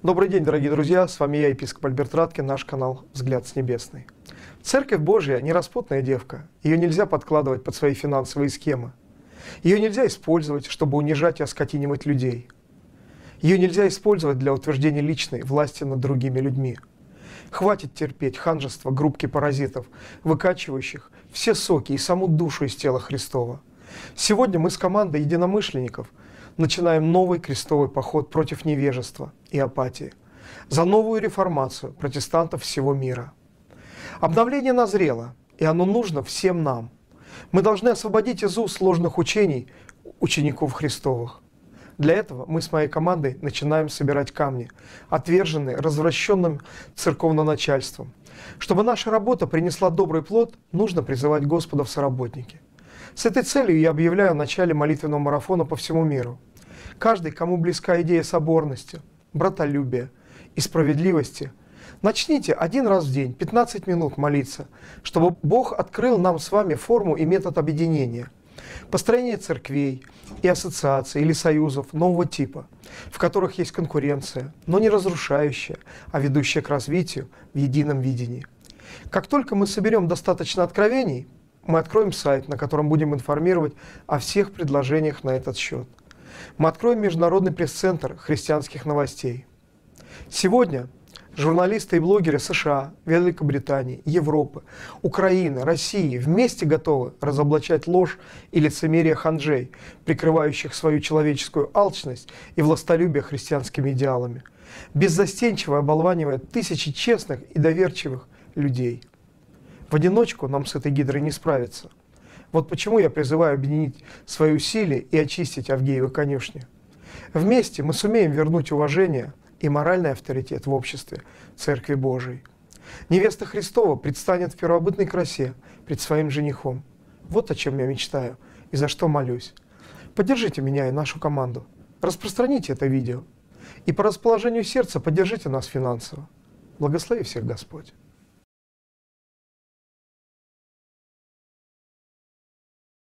Добрый день, дорогие друзья, с вами я, епископ Альберт Раткин, наш канал «Взгляд с небесной». Церковь Божья не распутная девка, ее нельзя подкладывать под свои финансовые схемы. Ее нельзя использовать, чтобы унижать и оскотинивать людей. Ее нельзя использовать для утверждения личной власти над другими людьми. Хватит терпеть ханжество группки паразитов, выкачивающих все соки и саму душу из тела Христова. Сегодня мы с командой единомышленников начинаем новый крестовый поход против невежества и апатии, за новую реформацию протестантов всего мира. Обновление назрело, и оно нужно всем нам. Мы должны освободить из уст сложных учений учеников Христовых. Для этого мы с моей командой начинаем собирать камни, отверженные развращенным церковным начальством. Чтобы наша работа принесла добрый плод, нужно призывать Господа в соработники. С этой целью я объявляю о начале молитвенного марафона по всему миру. Каждый, кому близка идея соборности, братолюбия и справедливости, начните один раз в день, 15 минут молиться, чтобы Бог открыл нам с вами форму и метод объединения, построение церквей и ассоциаций или союзов нового типа, в которых есть конкуренция, но не разрушающая, а ведущая к развитию в едином видении. Как только мы соберем достаточно откровений, мы откроем сайт, на котором будем информировать о всех предложениях на этот счет – мы откроем Международный пресс-центр христианских новостей. Сегодня журналисты и блогеры США, Великобритании, Европы, Украины, России вместе готовы разоблачать ложь и лицемерие ханжей, прикрывающих свою человеческую алчность и властолюбие христианскими идеалами, беззастенчиво оболванивая тысячи честных и доверчивых людей. В одиночку нам с этой гидрой не справиться. Вот почему я призываю объединить свои усилия и очистить Авгеевы конюшни. Вместе мы сумеем вернуть уважение и моральный авторитет в обществе Церкви Божией. Невеста Христова предстанет в первобытной красе пред своим женихом. Вот о чем я мечтаю и за что молюсь. Поддержите меня и нашу команду. Распространите это видео. И по расположению сердца поддержите нас финансово. Благослови всех Господь.